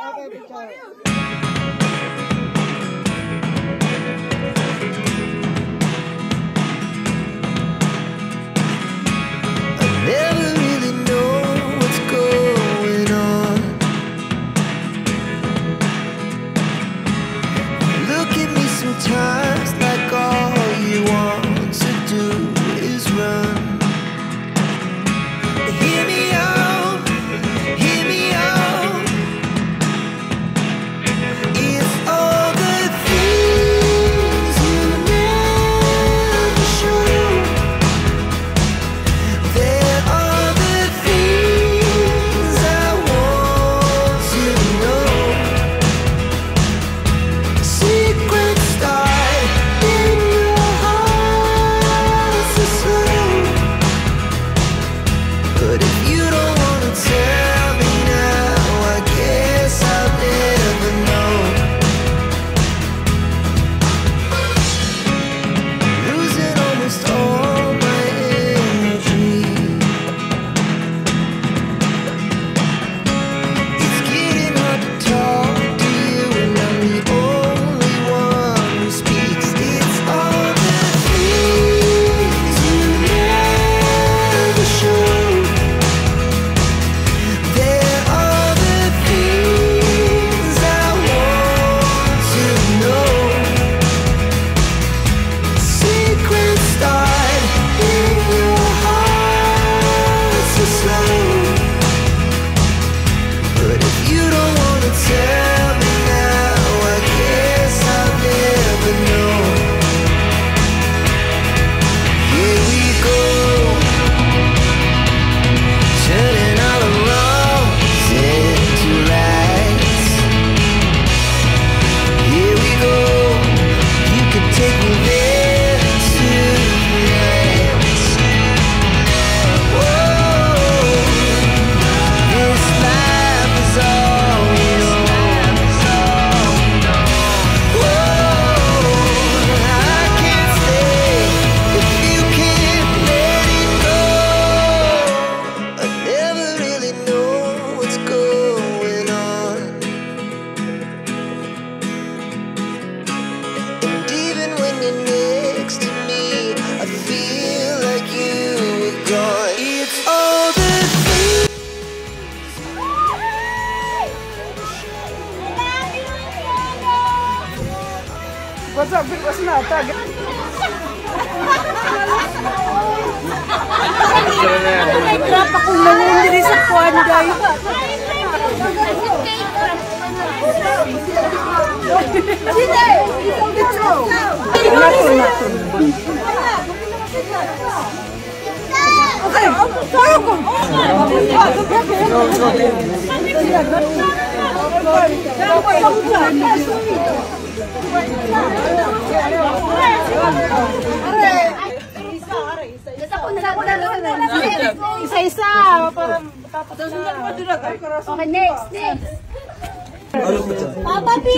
Shout out, shout out. You're next to me. I feel like you were gone. It's all the things. What's up? What's not? Tag. Nag-grab ako nangyari sa kuwan, guys. Nato, Isa-isa. Para tapos na. Okay, next, next. Papa P!